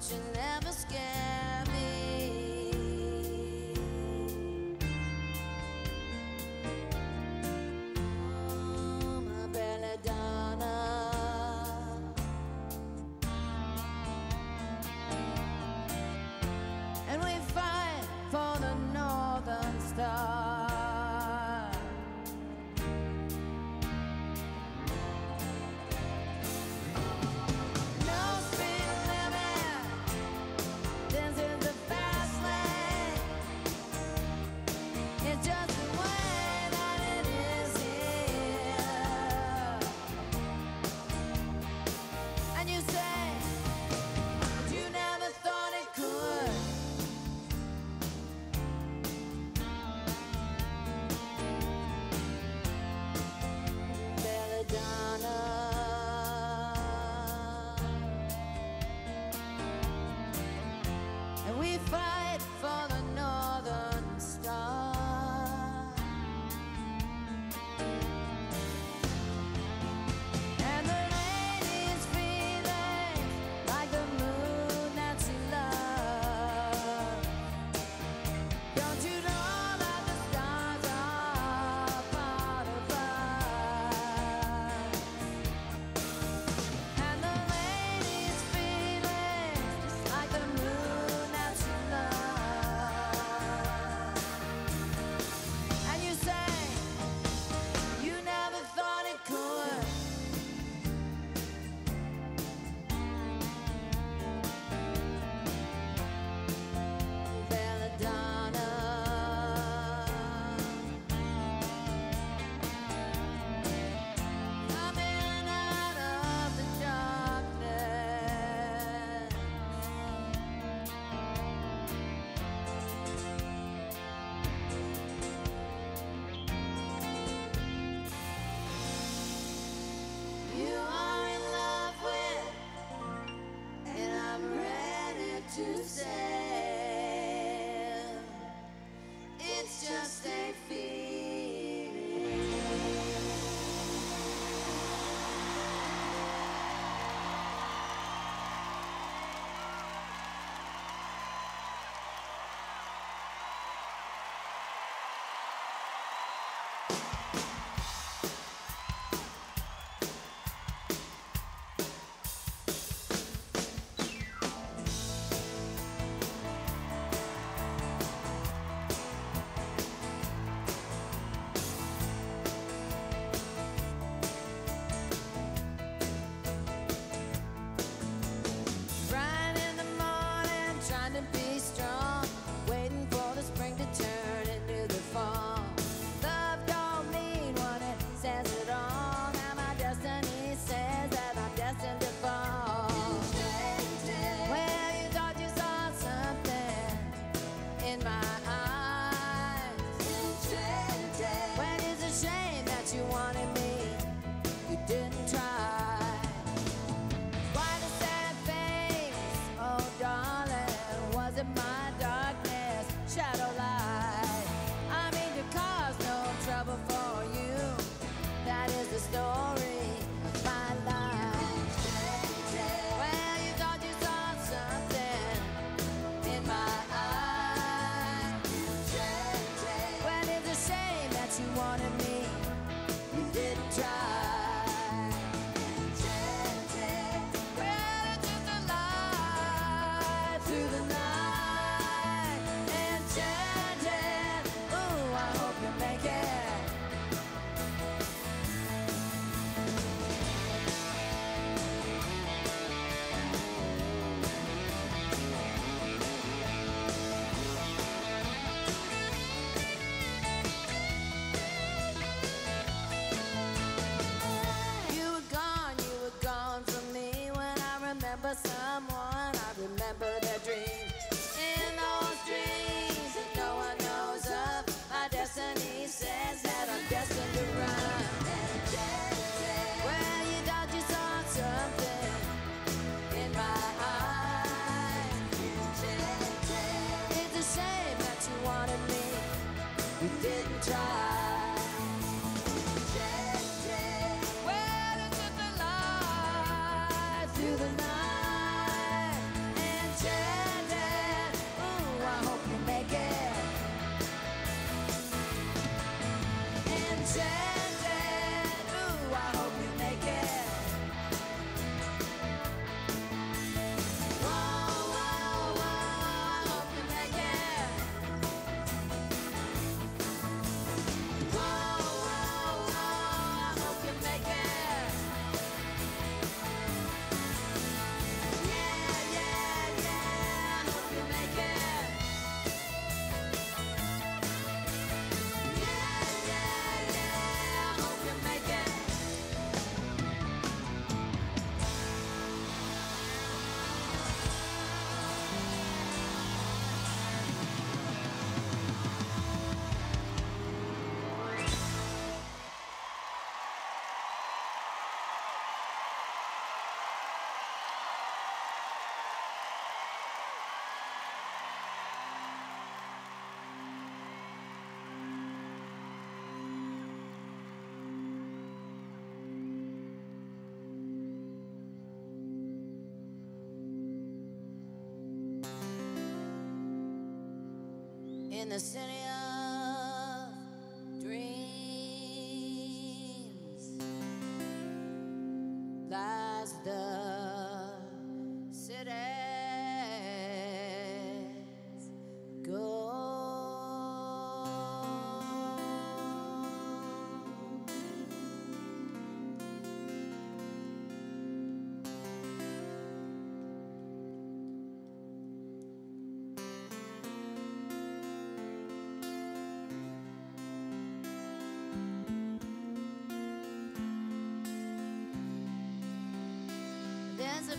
but you never in the city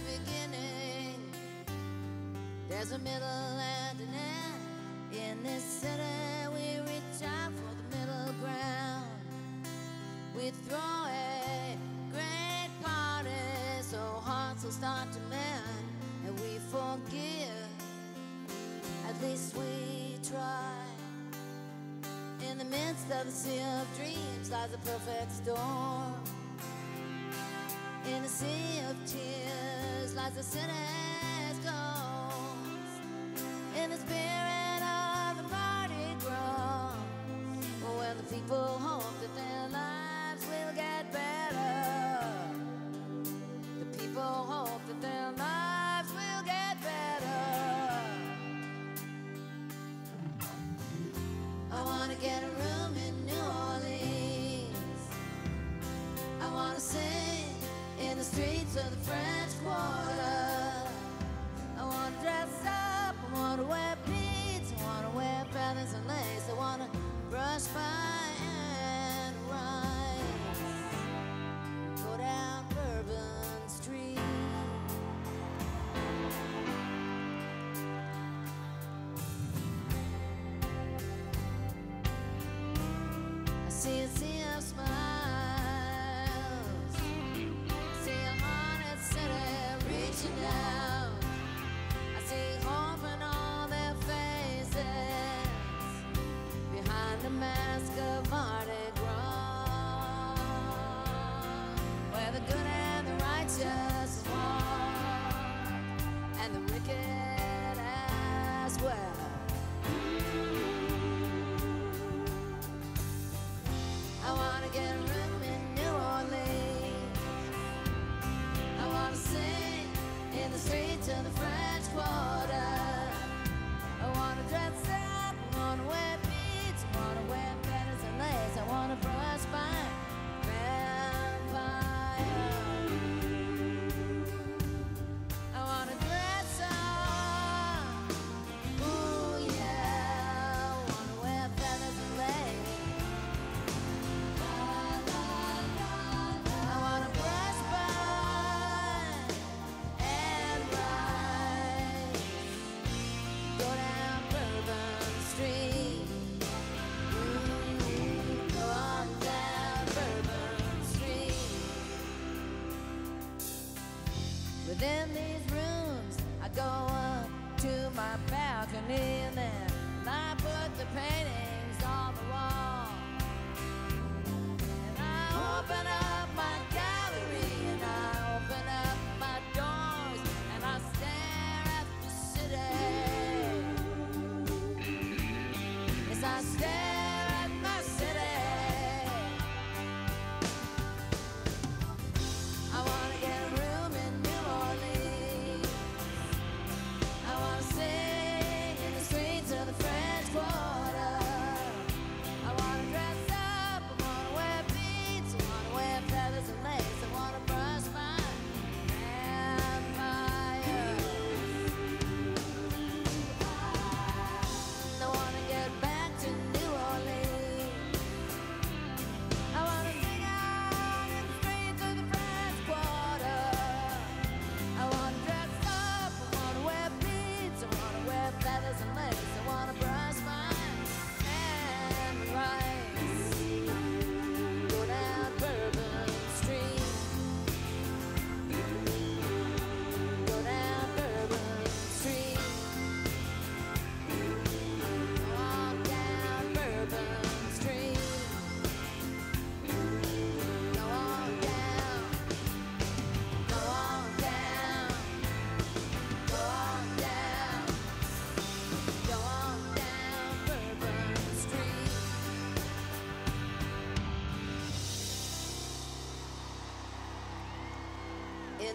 beginning. There's a middle and an end. In this city, we reach out for the middle ground. We throw a great party, so hearts will start to mend, and we forgive. At least we try. In the midst of the sea of dreams lies a perfect storm in a sea of tears lies the city.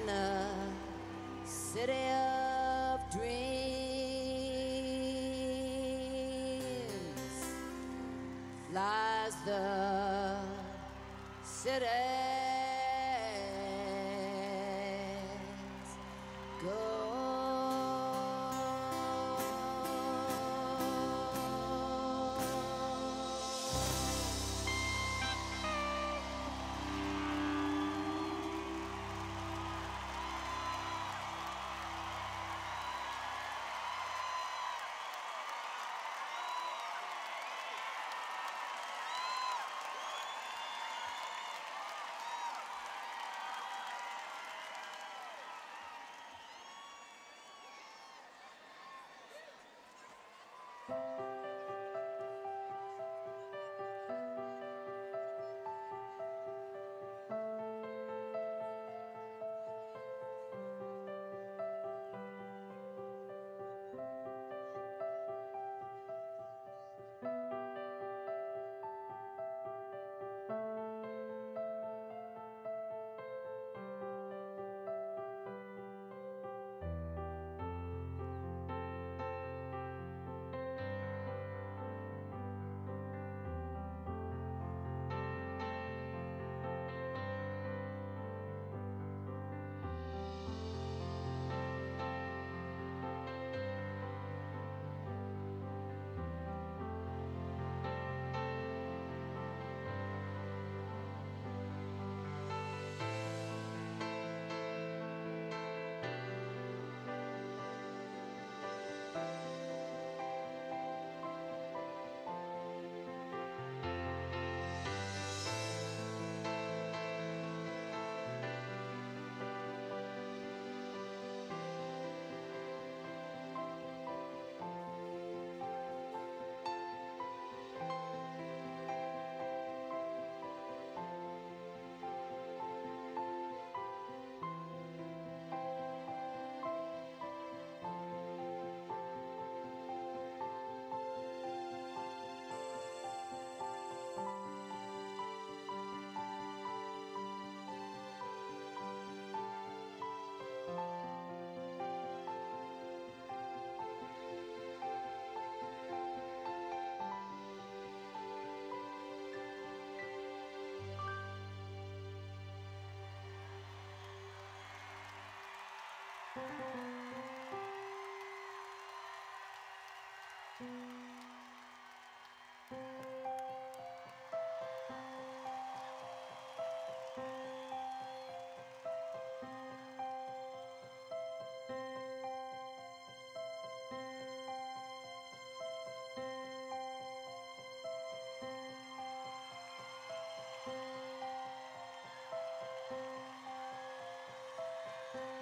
the city of dreams lies the city.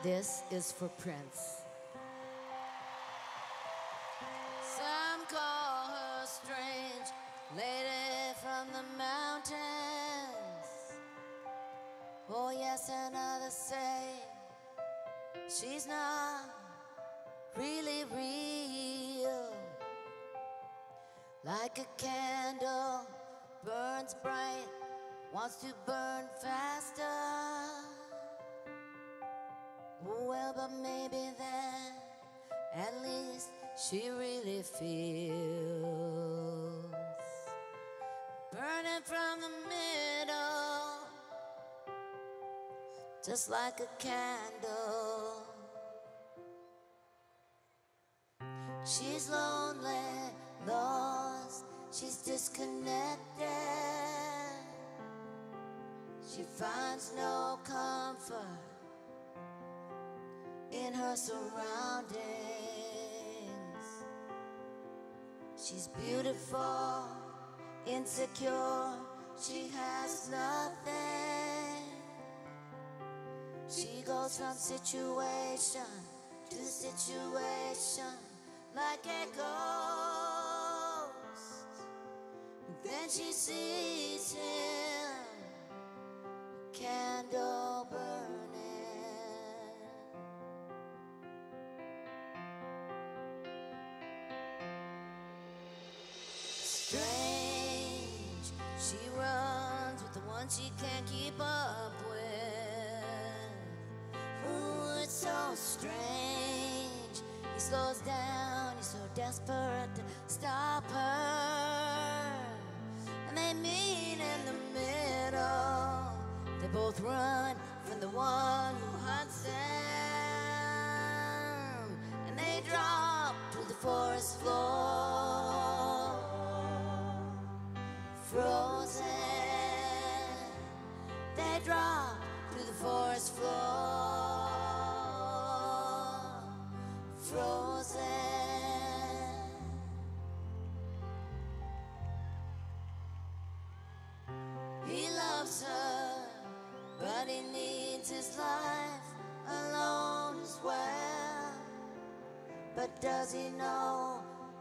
This is for Prince. Well, but maybe then at least she really feels burning from the middle, just like a candle. She's lonely, lost, she's disconnected. She finds no comfort in her surroundings. She's beautiful, insecure, she has nothing. She goes from situation to situation like a ghost. Then she sees him, candle burning. ones you can't keep up with. Ooh, it's so strange. He slows down, he's so desperate to stop her. And they meet in the middle. They both run from the one who hunts them. And they drop to the forest floor. Frozen. Drop to the forest floor. Frozen. He loves her, but he needs his life alone as well. But does he know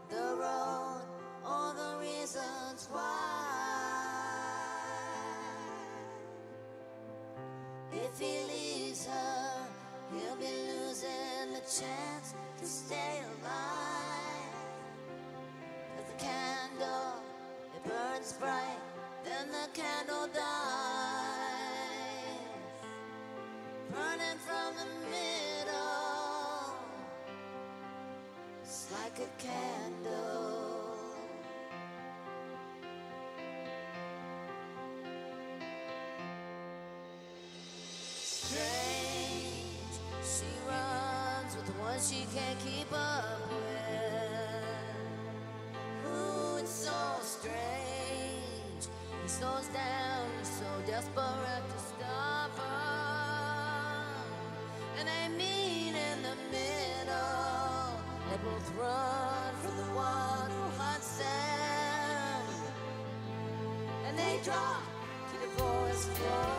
the road or the reasons why? If he leaves her, he'll be losing the chance to stay alive. But the candle, it burns bright, then the candle dies. Burning from the middle, it's like a candle. Can't keep up with. Ooh, it's so strange. He slows down, he's so desperate to stop her. And they meet in the middle. They both run from the one who hunts them. And they drop to the forest floor.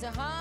to home.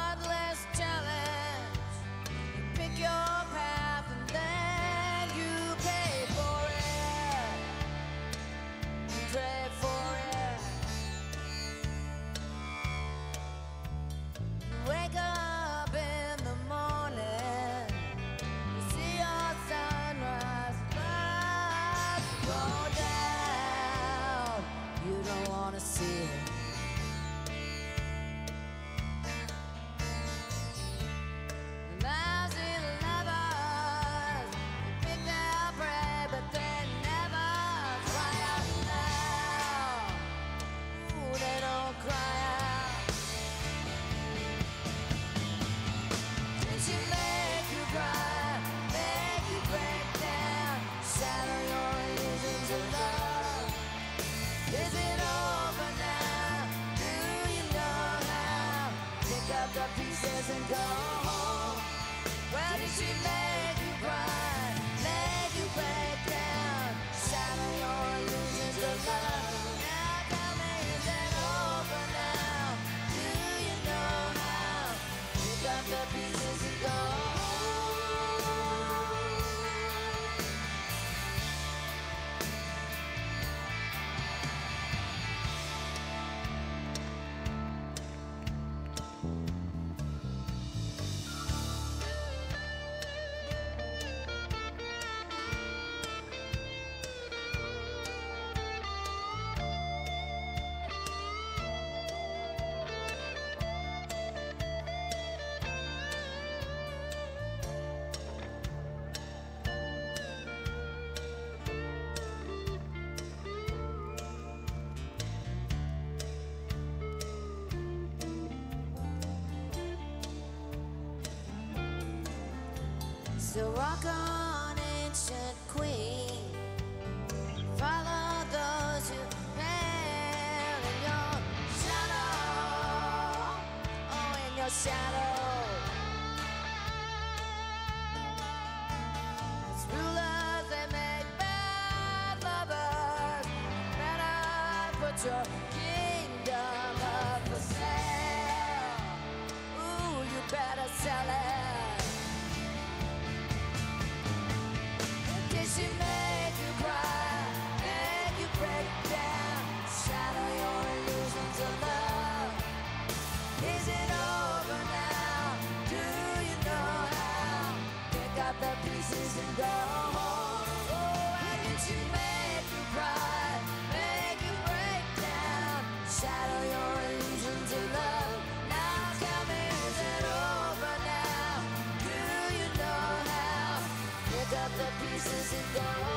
So walk on, ancient queen. Follow those who fail in your shadow. Oh, in your shadow. Your up the pieces and go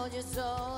told you so.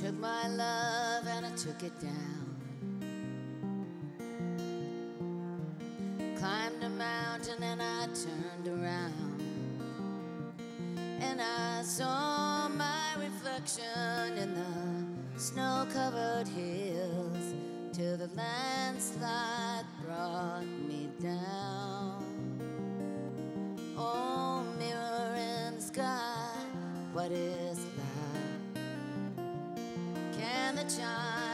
took my love and I took it down. Climbed a mountain and I turned around. And I saw my reflection in the snow covered hills till the landslide brought me down. Oh, mirror in the sky, what is life? time.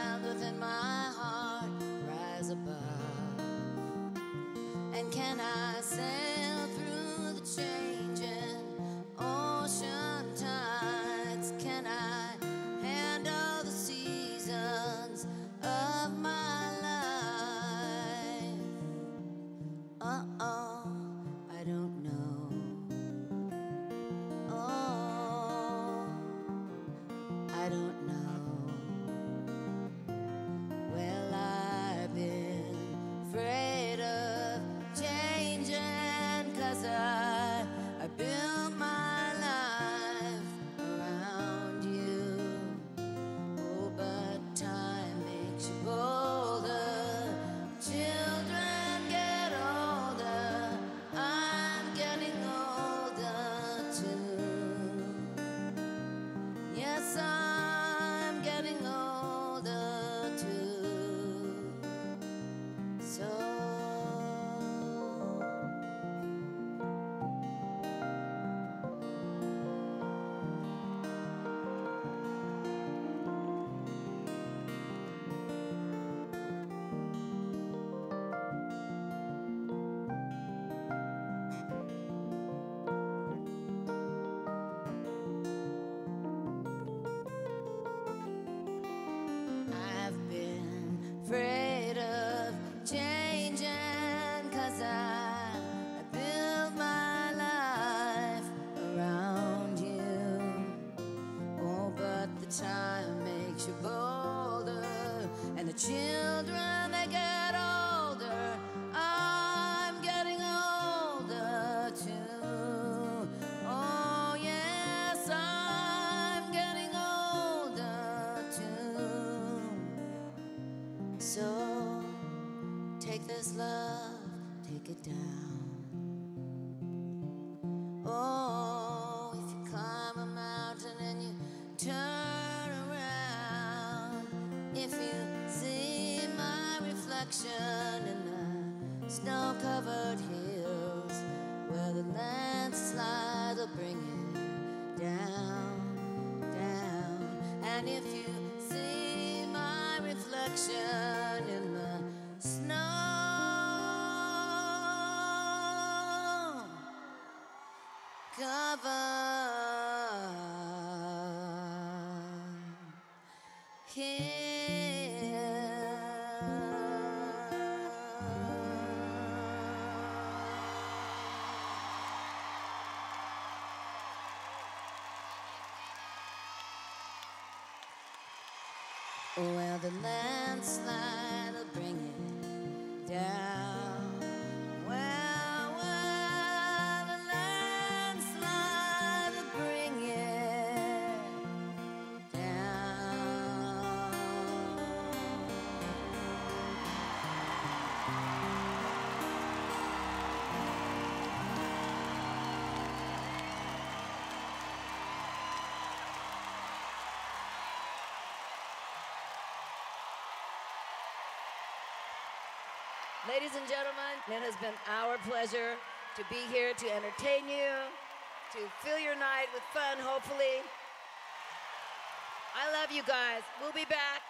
This love, take it down. Well, the landslide will bring it down. Ladies and gentlemen, it has been our pleasure to be here to entertain you, to fill your night with fun, hopefully. I love you guys. We'll be back.